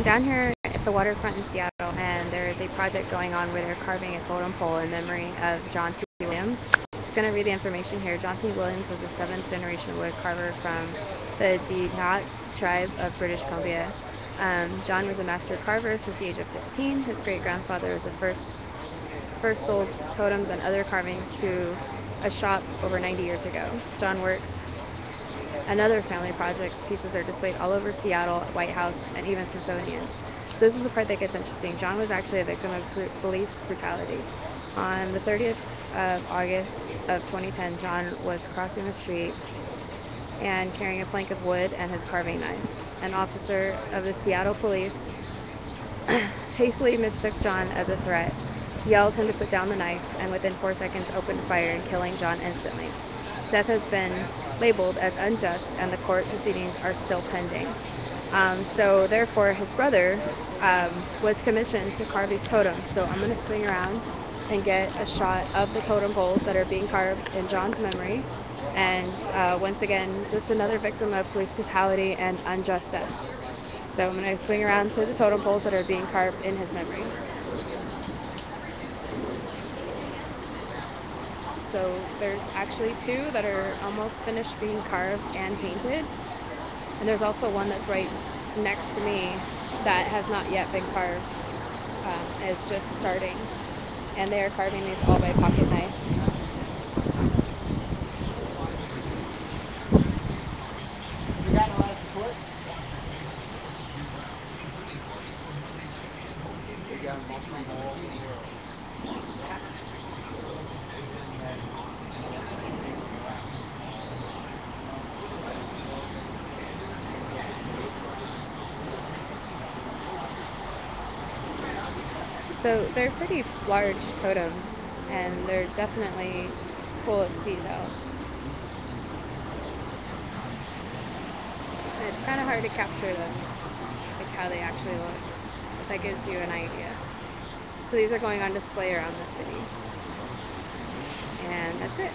I'm down here at the waterfront in Seattle, and there is a project going on where they're carving a totem pole in memory of John T. Williams. I'm just going to read the information here. John T. Williams was a seventh generation wood carver from the Dinak tribe of British Columbia. Um, John was a master carver since the age of 15. His great grandfather was the first first sold totems and other carvings to a shop over 90 years ago. John works another family projects. Pieces are displayed all over Seattle, White House, and even Smithsonian. So this is the part that gets interesting. John was actually a victim of police brutality. On the 30th of August of 2010, John was crossing the street and carrying a plank of wood and his carving knife. An officer of the Seattle police hastily mistook John as a threat, yelled him to put down the knife, and within four seconds opened fire, and killing John instantly. Death has been labeled as unjust, and the court proceedings are still pending. Um, so therefore, his brother um, was commissioned to carve these totems. So I'm going to swing around and get a shot of the totem poles that are being carved in John's memory. And uh, once again, just another victim of police brutality and unjust death. So I'm going to swing around to the totem poles that are being carved in his memory. So there's actually two that are almost finished being carved and painted. And there's also one that's right next to me that has not yet been carved. Um, it's just starting. And they are carving these all by pocket knife. You got a lot of support? So they're pretty large totems, and they're definitely full of detail. And it's kind of hard to capture them, like how they actually look. But that gives you an idea. So these are going on display around the city. And that's it.